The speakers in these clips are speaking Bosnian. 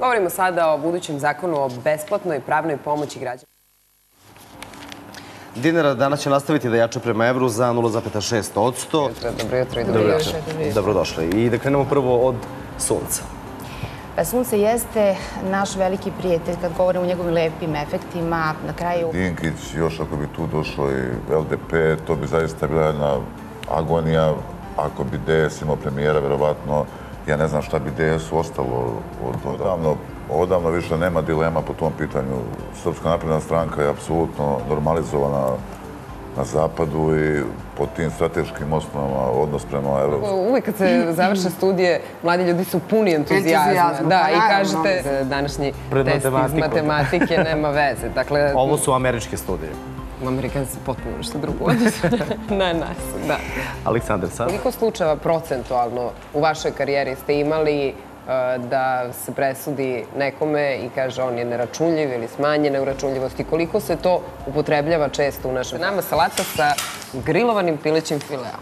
Govorimo sada o budućem zakonu o besplatnoj pravnoj pomoći građana. Dinara danas će nastaviti da jače prema evru za 0,6 odsto. Dobro jutro i Dobro dobro večer. Dobrodošli. I da krenemo prvo od sunca. Pa sunce jeste naš veliki prijatelj kad govorimo o njegovim lepim efektima. Na kraju Dinkić, još ako bi tu došao i LDP, to bi zaista bila jedna agonija. Ako bi DS imao premijera, verovatno, ja ne znam šta bi DS ostalo od odavno. Odavno više nema dilema po tom pitanju. Srpska napredna stranka je apsolutno normalizovana na zapadu i po tim strateškim osnovama odnos prema Evropsku. Uvijek kad se završe studije, mladi ljudi su puni entuzijazma. Da, pa i kažete, današnji test iz matematike nema veze. Dakle, Ovo su američke studije. Amerikanci potpuno nešto drugo odnosu na nas. Da. Aleksandar Sad. Koliko slučajeva procentualno u vašoj karijeri ste imali e, da se presudi nekome i kaže on je neračunljiv ili smanjene uračunljivosti. Koliko se to upotrebljava često u našem... Nama salata sa grilovanim pilećim fileom.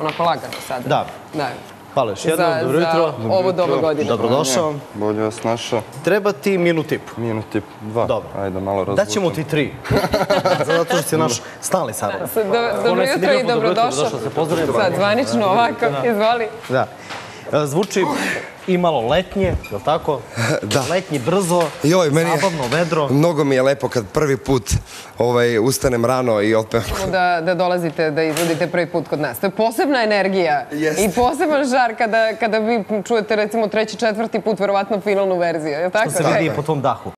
Onako lagano sada. Da. Da. Hvala još jednom. Za, Dobro za jutro. ovo doba godine. Dobrodošao. Bolje vas našao. Treba ti minut i po. Minut i dva. Dobro. Ajde, malo razvučem. Daćemo ti tri. Zato što si naš stalni saradnik. Do, dobro jutro i dobrodošao. Da se pozdravimo. Sad, zvanično ovako, izvoli. Da. Zvuči i malo letnje, je li tako? Da. Letnje, brzo, Joj, meni je, zabavno, vedro. mnogo mi je lepo kad prvi put ovaj, ustanem rano i otpevam. da, da dolazite, da izvodite prvi put kod nas. To je posebna energija i poseban žar kada, kada vi čujete recimo treći, četvrti put verovatno finalnu verziju, je li tako? To se vidi i po tvom dahu.